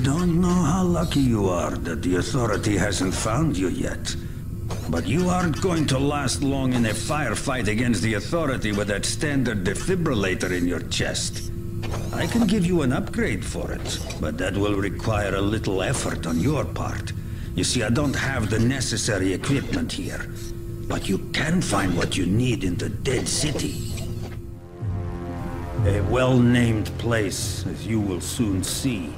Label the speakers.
Speaker 1: don't know how lucky you are that the Authority hasn't found you yet. But you aren't going to last long in a firefight against the Authority with that standard defibrillator in your chest. I can give you an upgrade for it, but that will require a little effort on your part. You see, I don't have the necessary equipment here. But you can find what you need in the Dead City. A well-named place, as you will soon see.